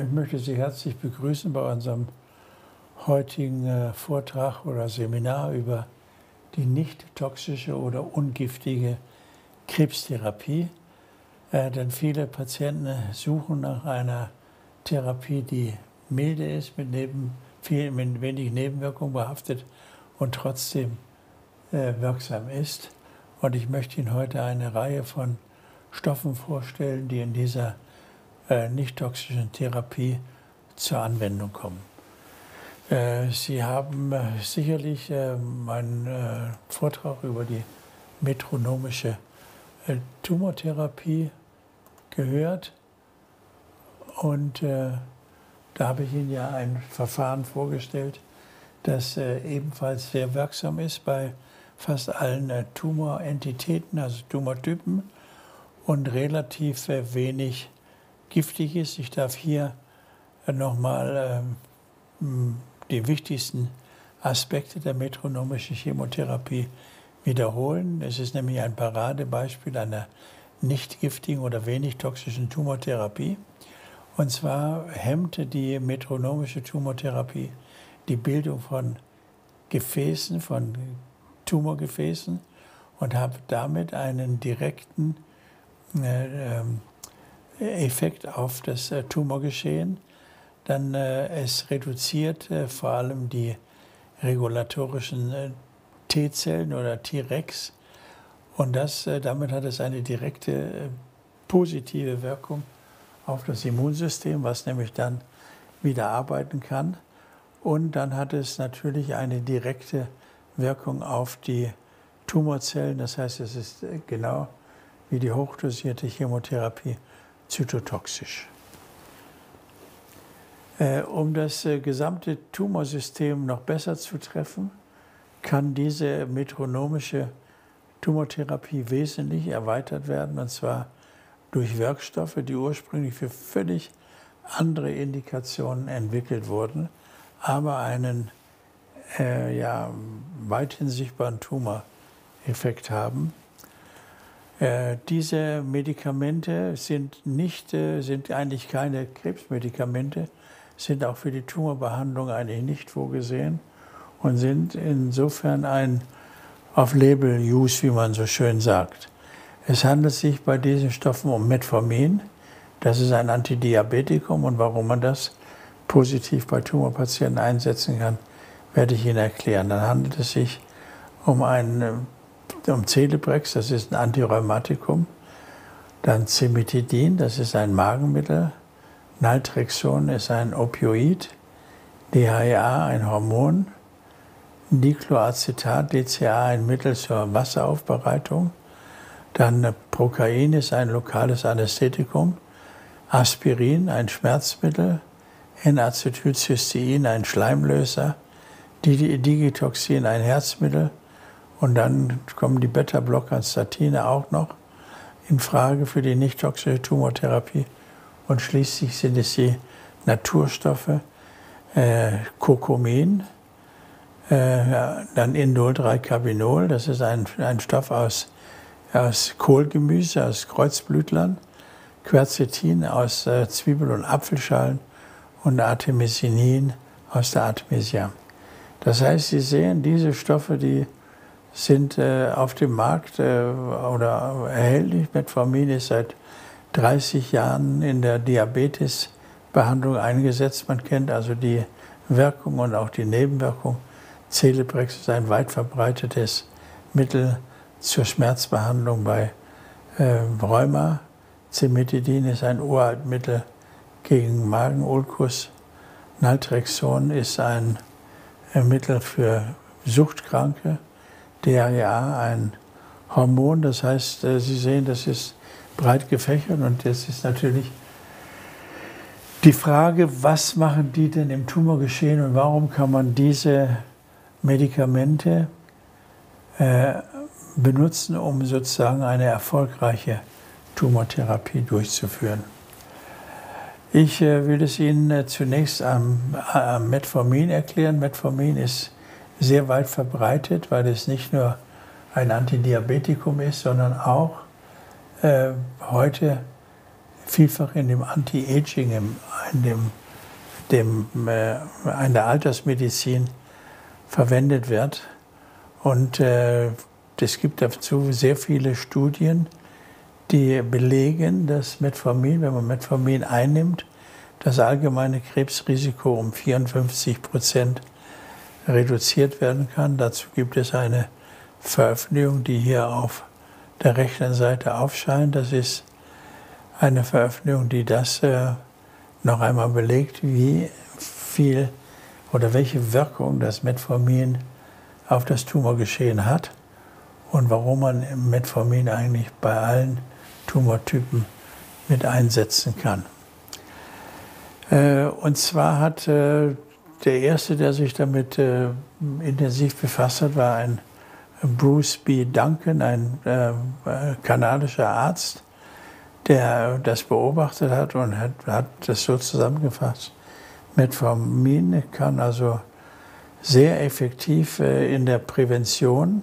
Ich möchte Sie herzlich begrüßen bei unserem heutigen äh, Vortrag oder Seminar über die nicht toxische oder ungiftige Krebstherapie. Äh, denn viele Patienten suchen nach einer Therapie, die milde ist, mit, neben, viel, mit wenig Nebenwirkungen behaftet und trotzdem äh, wirksam ist. Und ich möchte Ihnen heute eine Reihe von Stoffen vorstellen, die in dieser äh, nicht toxischen Therapie zur Anwendung kommen. Äh, Sie haben äh, sicherlich meinen Vortrag über die metronomische Tumortherapie gehört und da habe ich Ihnen ja ein Verfahren vorgestellt, das ebenfalls sehr wirksam ist bei fast allen Tumorentitäten, also Tumortypen und relativ wenig giftig ist. Ich darf hier nochmal ähm, die wichtigsten Aspekte der metronomischen Chemotherapie wiederholen. Es ist nämlich ein Paradebeispiel einer nicht giftigen oder wenig toxischen Tumortherapie. Und zwar hemmte die metronomische Tumortherapie die Bildung von Gefäßen, von Tumorgefäßen und hat damit einen direkten äh, ähm, Effekt auf das äh, Tumorgeschehen. Dann äh, es reduziert äh, vor allem die regulatorischen T-Zellen oder T-Rex und das, damit hat es eine direkte positive Wirkung auf das Immunsystem, was nämlich dann wieder arbeiten kann. Und dann hat es natürlich eine direkte Wirkung auf die Tumorzellen. Das heißt, es ist genau wie die hochdosierte Chemotherapie zytotoxisch. Äh, um das äh, gesamte Tumorsystem noch besser zu treffen, kann diese metronomische Tumortherapie wesentlich erweitert werden, und zwar durch Wirkstoffe, die ursprünglich für völlig andere Indikationen entwickelt wurden, aber einen äh, ja, weithin sichtbaren Tumoreffekt haben. Äh, diese Medikamente sind, nicht, äh, sind eigentlich keine Krebsmedikamente, sind auch für die Tumorbehandlung eigentlich nicht vorgesehen und sind insofern ein Off-Label-Use, wie man so schön sagt. Es handelt sich bei diesen Stoffen um Metformin. Das ist ein Antidiabetikum und warum man das positiv bei Tumorpatienten einsetzen kann, werde ich Ihnen erklären. Dann handelt es sich um einen um Celebrex, das ist ein Antirheumatikum. Dann Cimetidin, das ist ein Magenmittel. Naltrexon ist ein Opioid. DHEA, ein Hormon. Dicloacetat, DCA, ein Mittel zur Wasseraufbereitung. Dann Prokain ist ein lokales Anästhetikum. Aspirin, ein Schmerzmittel. N-Acetylcystein, ein Schleimlöser. Digitoxin, ein Herzmittel. Und dann kommen die Beta-Blocker Statine auch noch in Frage für die nicht toxische Tumortherapie. Und schließlich sind es die Naturstoffe äh, Kurkumin, äh, dann Indol-3-Carbinol, das ist ein, ein Stoff aus, aus Kohlgemüse, aus Kreuzblütlern, Quercetin aus äh, Zwiebel- und Apfelschalen und Artemisinin aus der Artemisia. Das heißt, Sie sehen, diese Stoffe, die sind äh, auf dem Markt äh, oder erhältlich. Metformin ist seit 30 Jahren in der Diabetesbehandlung eingesetzt. Man kennt also die Wirkung und auch die Nebenwirkung. Celebrex ist ein weit verbreitetes Mittel zur Schmerzbehandlung bei äh, Rheuma. Cimetidin ist ein Uraltmittel gegen Magenulkus. Naltrexon ist ein äh, Mittel für Suchtkranke. DHEA ein Hormon. Das heißt, äh, Sie sehen, das ist breit gefächert und das ist natürlich die Frage, was machen die denn im Tumorgeschehen und warum kann man diese Medikamente äh, benutzen, um sozusagen eine erfolgreiche Tumortherapie durchzuführen. Ich äh, will es Ihnen zunächst am Metformin erklären. Metformin ist sehr weit verbreitet, weil es nicht nur ein Antidiabetikum ist, sondern auch äh, heute vielfach in dem Anti-Aging, in dem, dem, äh, in der Altersmedizin verwendet wird. Und äh, es gibt dazu sehr viele Studien, die belegen, dass Metformin, wenn man Metformin einnimmt, das allgemeine Krebsrisiko um 54 Prozent reduziert werden kann. Dazu gibt es eine Veröffentlichung, die hier auf der rechten Seite aufscheint. Das ist eine Veröffentlichung, die das äh, noch einmal belegt, wie viel oder welche Wirkung das Metformin auf das Tumorgeschehen hat und warum man Metformin eigentlich bei allen Tumortypen mit einsetzen kann. Äh, und zwar hat äh, der erste, der sich damit äh, intensiv befasst hat, war ein Bruce B. Duncan, ein kanadischer Arzt, der das beobachtet hat und hat, hat das so zusammengefasst. Metformin kann also sehr effektiv in der Prävention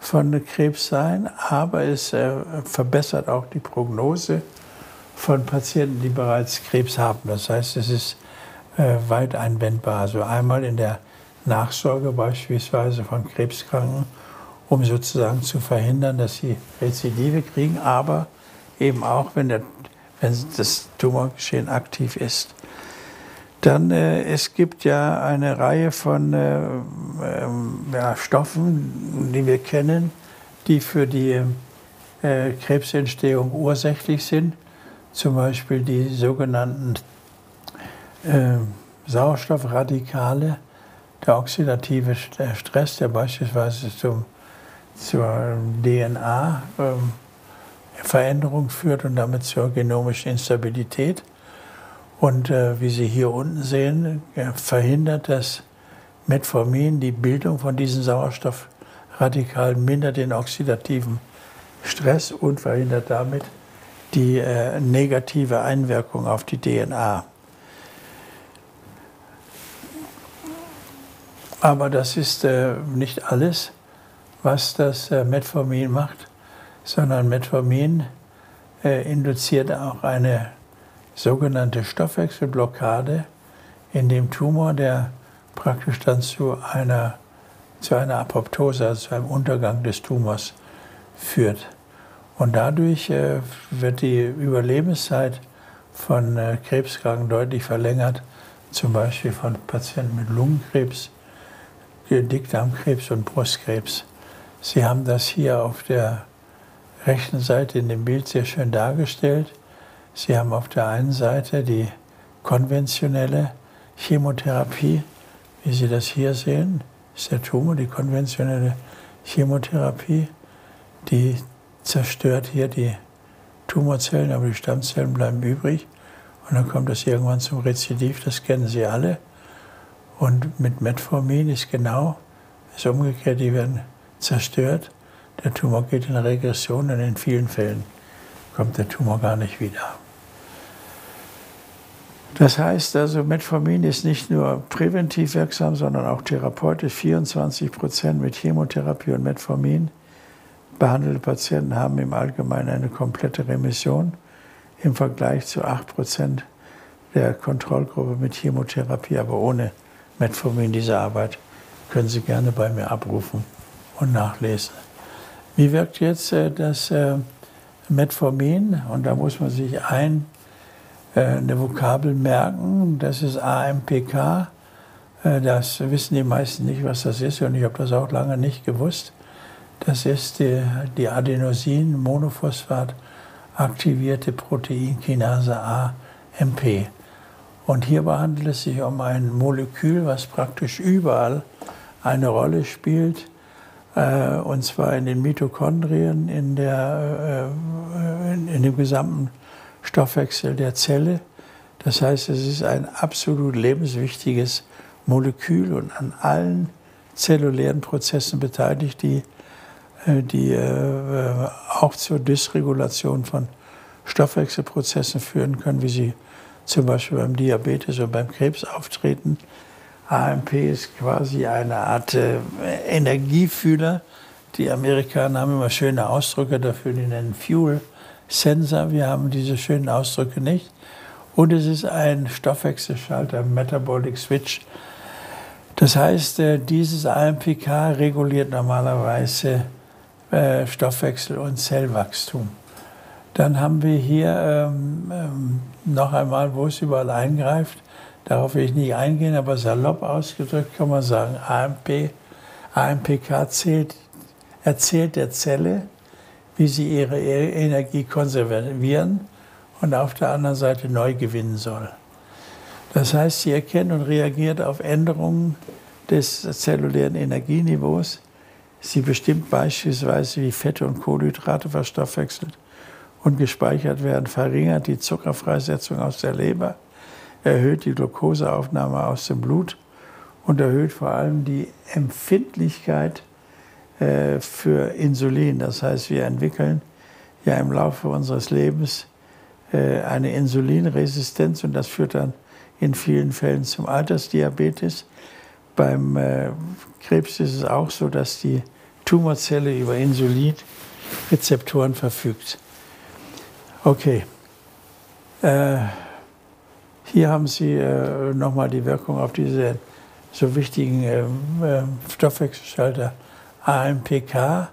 von Krebs sein, aber es äh, verbessert auch die Prognose von Patienten, die bereits Krebs haben. Das heißt, es ist äh, weit einwendbar. Also einmal in der Nachsorge beispielsweise von Krebskranken, um sozusagen zu verhindern, dass sie Rezidive kriegen, aber eben auch, wenn, der, wenn das Tumorgeschehen aktiv ist. Dann, äh, es gibt ja eine Reihe von äh, ähm, ja, Stoffen, die wir kennen, die für die äh, Krebsentstehung ursächlich sind. Zum Beispiel die sogenannten äh, Sauerstoffradikale, der oxidative Stress, der beispielsweise zum, zur DNA-Veränderung ähm, führt und damit zur genomischen Instabilität. Und äh, wie Sie hier unten sehen, äh, verhindert das Metformin die Bildung von diesen Sauerstoffradikalen, mindert den oxidativen Stress und verhindert damit die äh, negative Einwirkung auf die DNA. Aber das ist äh, nicht alles, was das äh, Metformin macht, sondern Metformin äh, induziert auch eine sogenannte Stoffwechselblockade in dem Tumor, der praktisch dann zu einer, zu einer Apoptose, also zu einem Untergang des Tumors führt. Und dadurch äh, wird die Überlebenszeit von äh, Krebskranken deutlich verlängert, zum Beispiel von Patienten mit Lungenkrebs, Dickdarmkrebs und Brustkrebs. Sie haben das hier auf der rechten Seite in dem Bild sehr schön dargestellt. Sie haben auf der einen Seite die konventionelle Chemotherapie, wie Sie das hier sehen, ist der Tumor, die konventionelle Chemotherapie, die zerstört hier die Tumorzellen, aber die Stammzellen bleiben übrig. Und dann kommt es irgendwann zum Rezidiv, das kennen Sie alle. Und mit Metformin ist genau das umgekehrt, die werden zerstört. Der Tumor geht in Regression und in vielen Fällen kommt der Tumor gar nicht wieder. Das heißt also, Metformin ist nicht nur präventiv wirksam, sondern auch therapeutisch. 24 Prozent mit Chemotherapie und Metformin behandelte Patienten haben im Allgemeinen eine komplette Remission im Vergleich zu 8 Prozent der Kontrollgruppe mit Chemotherapie, aber ohne Metformin. Diese Arbeit können Sie gerne bei mir abrufen und nachlesen. Wie wirkt jetzt äh, das äh, Metformin? Und da muss man sich ein äh, eine Vokabel merken. Das ist AMPK. Äh, das wissen die meisten nicht, was das ist und ich habe das auch lange nicht gewusst. Das ist die, die Adenosin-Monophosphat aktivierte Proteinkinase AMP. Und hierbei handelt es sich um ein Molekül, was praktisch überall eine Rolle spielt, äh, und zwar in den Mitochondrien, in, der, in, in dem gesamten Stoffwechsel der Zelle. Das heißt, es ist ein absolut lebenswichtiges Molekül und an allen zellulären Prozessen beteiligt, die, äh, die äh, auch zur Dysregulation von Stoffwechselprozessen führen können, wie sie zum Beispiel beim Diabetes oder beim Krebs auftreten. AMP ist quasi eine Art äh, Energiefühler. Die Amerikaner haben immer schöne Ausdrücke dafür, die nennen Fuel Sensor, wir haben diese schönen Ausdrücke nicht. Und es ist ein Stoffwechselschalter, Metabolic Switch. Das heißt, äh, dieses AMPK reguliert normalerweise äh, Stoffwechsel und Zellwachstum. Dann haben wir hier ähm, ähm, noch einmal, wo es überall eingreift. Darauf will ich nicht eingehen, aber salopp ausgedrückt kann man sagen, AMP, AMPK zählt, erzählt der Zelle, wie sie ihre e-, Energie konservieren und auf der anderen Seite neu gewinnen soll. Das heißt, sie erkennt und reagiert auf Änderungen des zellulären Energieniveaus. Sie bestimmt beispielsweise, wie Fette und Kohlenhydrate verstoffwechselt und gespeichert werden, verringert die Zuckerfreisetzung aus der Leber, erhöht die Glukoseaufnahme aus dem Blut und erhöht vor allem die Empfindlichkeit äh, für Insulin. Das heißt, wir entwickeln ja im Laufe unseres Lebens äh, eine Insulinresistenz und das führt dann in vielen Fällen zum Altersdiabetes. Beim äh, Krebs ist es auch so, dass die Tumorzelle über Insulinrezeptoren verfügt. Okay. Äh, hier haben Sie äh, nochmal die Wirkung auf diese so wichtigen äh, Stoffwechselschalter AMPK.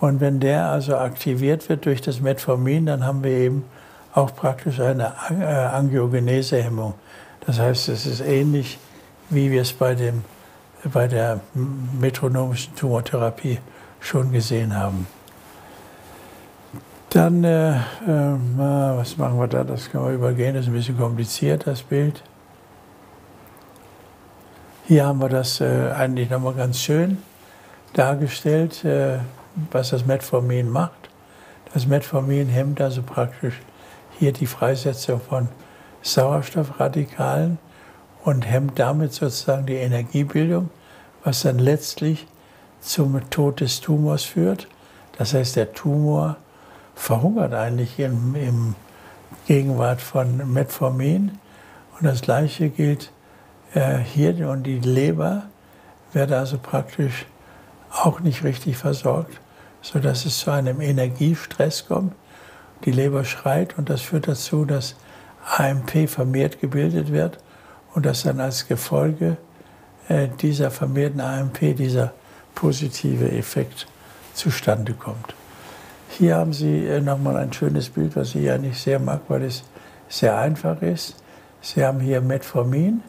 Und wenn der also aktiviert wird durch das Metformin, dann haben wir eben auch praktisch eine äh, Angiogenesehemmung. Das heißt, es ist ähnlich, wie wir es bei, dem, bei der metronomischen Tumortherapie schon gesehen haben. Dann, äh, äh, was machen wir da? Das können wir übergehen, das ist ein bisschen kompliziert, das Bild. Hier haben wir das äh, eigentlich nochmal ganz schön dargestellt, äh, was das Metformin macht. Das Metformin hemmt also praktisch hier die Freisetzung von Sauerstoffradikalen und hemmt damit sozusagen die Energiebildung, was dann letztlich zum Tod des Tumors führt. Das heißt, der Tumor verhungert eigentlich im, im Gegenwart von Metformin. Und das Gleiche gilt äh, hier und die Leber wird also praktisch auch nicht richtig versorgt, sodass es zu einem Energiestress kommt. Die Leber schreit und das führt dazu, dass AMP vermehrt gebildet wird und dass dann als Gefolge äh, dieser vermehrten AMP dieser positive Effekt zustande kommt. Hier haben Sie äh, nochmal ein schönes Bild, was ich ja nicht sehr mag, weil es sehr einfach ist. Sie haben hier Metformin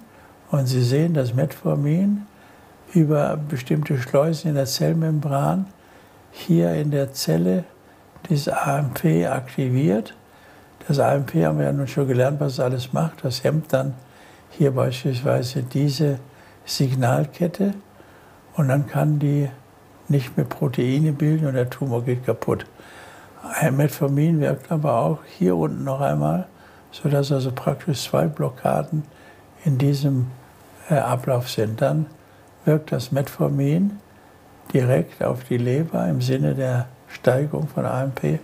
und Sie sehen, dass Metformin über bestimmte Schleusen in der Zellmembran hier in der Zelle das AMP aktiviert. Das AMP haben wir ja nun schon gelernt, was es alles macht. Das hemmt dann hier beispielsweise diese Signalkette und dann kann die nicht mehr Proteine bilden und der Tumor geht kaputt. Metformin wirkt aber auch hier unten noch einmal, sodass also praktisch zwei Blockaden in diesem äh, Ablauf sind. Dann wirkt das Metformin direkt auf die Leber im Sinne der Steigerung von AMP,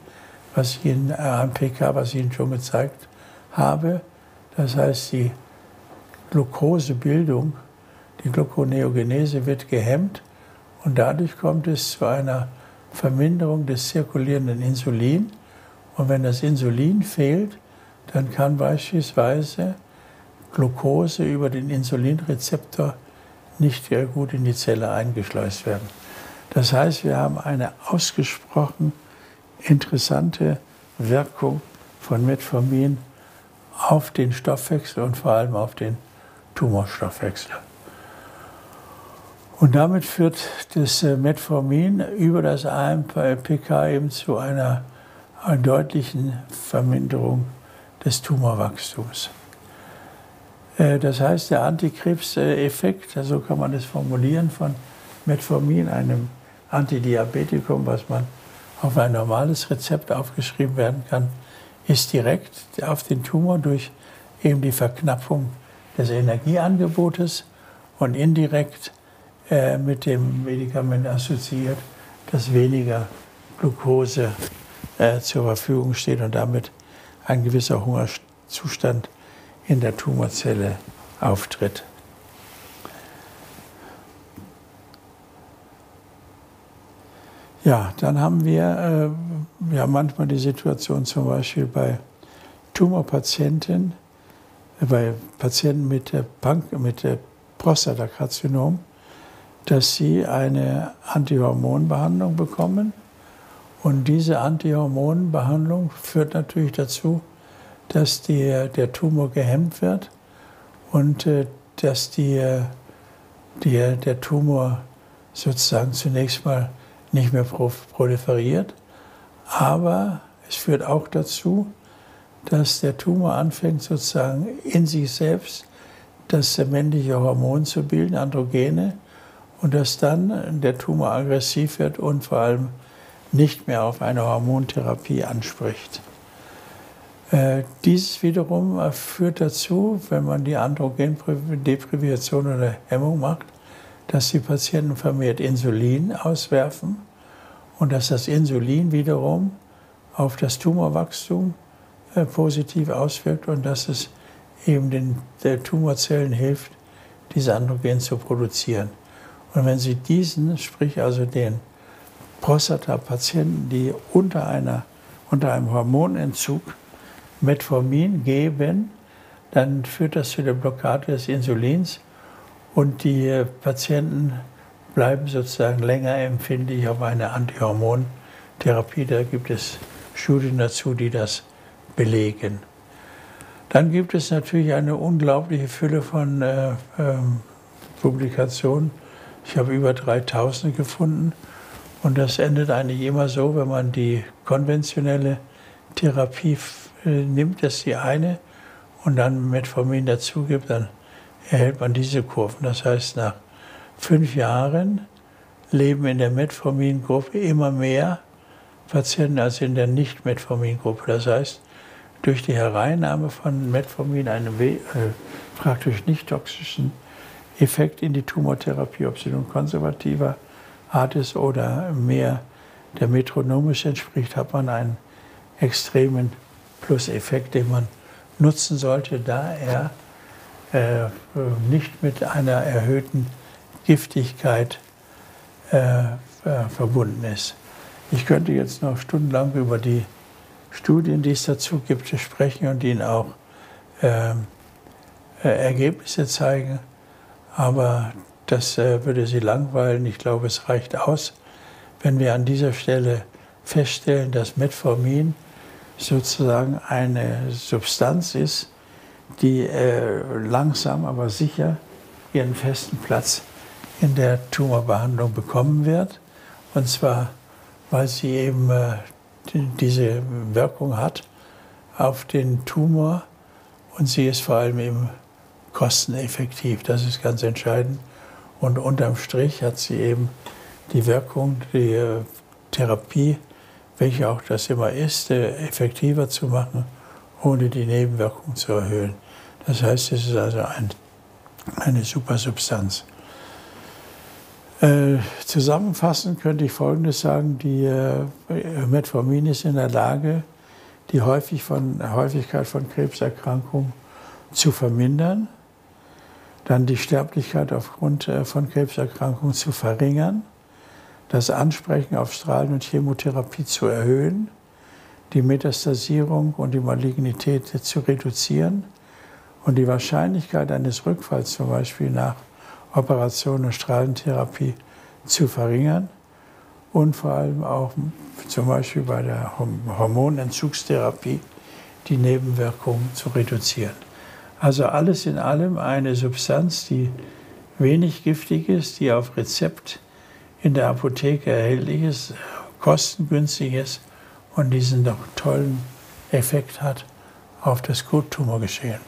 was ich Ihnen, äh, AMPK, was ich Ihnen schon gezeigt habe. Das heißt, die Glukosebildung, die Gluconeogenese wird gehemmt und dadurch kommt es zu einer Verminderung des zirkulierenden Insulin. Und wenn das Insulin fehlt, dann kann beispielsweise Glucose über den Insulinrezeptor nicht sehr gut in die Zelle eingeschleust werden. Das heißt, wir haben eine ausgesprochen interessante Wirkung von Metformin auf den Stoffwechsel und vor allem auf den Tumorstoffwechsel. Und damit führt das äh, Metformin über das AMPK eben zu einer, einer deutlichen Verminderung des Tumorwachstums. Äh, das heißt, der Antikrebseffekt, so kann man es formulieren, von Metformin, einem Antidiabetikum, was man auf ein normales Rezept aufgeschrieben werden kann, ist direkt auf den Tumor durch eben die Verknappung des Energieangebotes und indirekt äh, mit dem Medikament assoziiert, dass weniger Glucose äh, zur Verfügung steht und damit ein gewisser Hungerzustand in der Tumorzelle auftritt. Ja, dann haben wir, äh, ja manchmal die Situation zum Beispiel bei Tumorpatienten, äh, bei Patienten mit, der Pank mit Prostatakarzinom, dass sie eine Antihormonbehandlung bekommen. Und diese Antihormonbehandlung führt natürlich dazu, dass die, der Tumor gehemmt wird und äh, dass die, die, der Tumor sozusagen zunächst mal nicht mehr proliferiert. Aber es führt auch dazu, dass der Tumor anfängt sozusagen in sich selbst das männliche Hormon zu bilden, Androgene, und dass dann der Tumor aggressiv wird und vor allem nicht mehr auf eine Hormontherapie anspricht. Äh, dieses wiederum äh, führt dazu, wenn man die Androgendeprivation oder Hemmung macht, dass die Patienten vermehrt Insulin auswerfen und dass das Insulin wiederum auf das Tumorwachstum äh, positiv auswirkt und dass es eben den Tumorzellen hilft, diese Androgen zu produzieren. Und wenn Sie diesen, sprich also den Prostata-Patienten, die unter, einer, unter einem Hormonentzug Metformin geben, dann führt das zu der Blockade des Insulins und die Patienten bleiben sozusagen länger empfindlich auf eine Antihormontherapie. Da gibt es Studien dazu, die das belegen. Dann gibt es natürlich eine unglaubliche Fülle von äh, äh, Publikationen. Ich habe über 3000 gefunden. Und das endet eigentlich immer so, wenn man die konventionelle Therapie äh, nimmt das die eine und dann Metformin dazugibt, dann erhält man diese Kurven. Das heißt, nach fünf Jahren leben in der Metformin-Gruppe immer mehr Patienten als in der Nicht-Metformin-Gruppe. Das heißt, durch die Hereinnahme von Metformin, einen äh, praktisch nicht toxischen Effekt in die Tumortherapie, ob sie nun konservativer Art ist oder mehr der metronomisch entspricht, hat man einen extremen Plus-Effekt, den man nutzen sollte, da er äh, nicht mit einer erhöhten Giftigkeit äh, äh, verbunden ist. Ich könnte jetzt noch stundenlang über die Studien, die es dazu gibt, sprechen und Ihnen auch ähm, äh, Ergebnisse zeigen, aber das äh, würde Sie langweilen. Ich glaube, es reicht aus, wenn wir an dieser Stelle feststellen, dass Metformin sozusagen eine Substanz ist, die äh, langsam aber sicher ihren festen Platz in der Tumorbehandlung bekommen wird. Und zwar, weil sie eben äh, die, diese Wirkung hat auf den Tumor und sie ist vor allem eben kosteneffektiv. Das ist ganz entscheidend. Und unterm Strich hat sie eben die Wirkung, die äh, Therapie welche auch das immer ist, effektiver zu machen, ohne die Nebenwirkungen zu erhöhen. Das heißt, es ist also ein, eine super Substanz. Äh, zusammenfassend könnte ich Folgendes sagen, die äh, Metformin ist in der Lage, die Häufig von, Häufigkeit von Krebserkrankungen zu vermindern, dann die Sterblichkeit aufgrund äh, von Krebserkrankungen zu verringern, das Ansprechen auf Strahlen- und Chemotherapie zu erhöhen, die Metastasierung und die Malignität zu reduzieren und die Wahrscheinlichkeit eines Rückfalls zum Beispiel nach Operation und Strahlentherapie zu verringern und vor allem auch zum Beispiel bei der Hormonentzugstherapie die Nebenwirkungen zu reduzieren. Also alles in allem eine Substanz, die wenig giftig ist, die auf Rezept in der Apotheke erhältlich ist, kostengünstig ist und diesen doch tollen Effekt hat auf das Tumorgeschehen.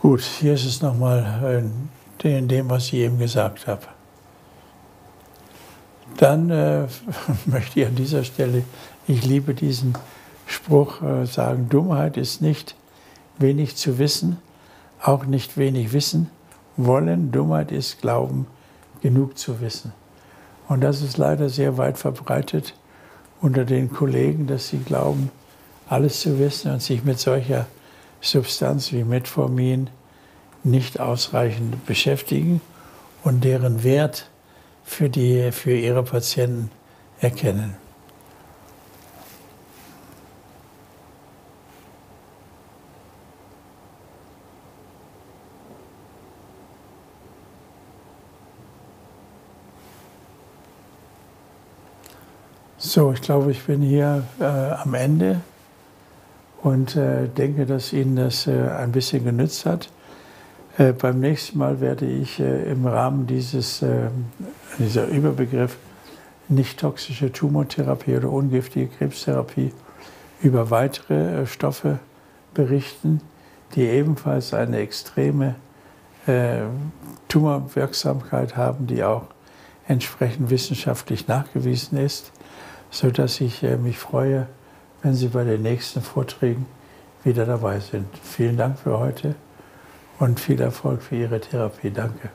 Gut, hier ist es nochmal in dem, was ich eben gesagt habe. Dann äh, möchte ich an dieser Stelle, ich liebe diesen Spruch, äh, sagen, Dummheit ist nicht wenig zu wissen, auch nicht wenig wissen wollen. Dummheit ist Glauben genug zu wissen. Und das ist leider sehr weit verbreitet unter den Kollegen, dass sie glauben, alles zu wissen und sich mit solcher Substanz wie Metformin nicht ausreichend beschäftigen und deren Wert für, die, für ihre Patienten erkennen. So, ich glaube, ich bin hier äh, am Ende und äh, denke, dass Ihnen das äh, ein bisschen genützt hat. Äh, beim nächsten Mal werde ich äh, im Rahmen dieses, ähm, dieser Überbegriff nicht toxische Tumortherapie oder ungiftige Krebstherapie über weitere äh, Stoffe berichten, die ebenfalls eine extreme Tumorwirksamkeit haben, die auch entsprechend wissenschaftlich nachgewiesen ist sodass ich äh, mich freue, wenn Sie bei den nächsten Vorträgen wieder dabei sind. Vielen Dank für heute und viel Erfolg für Ihre Therapie. Danke.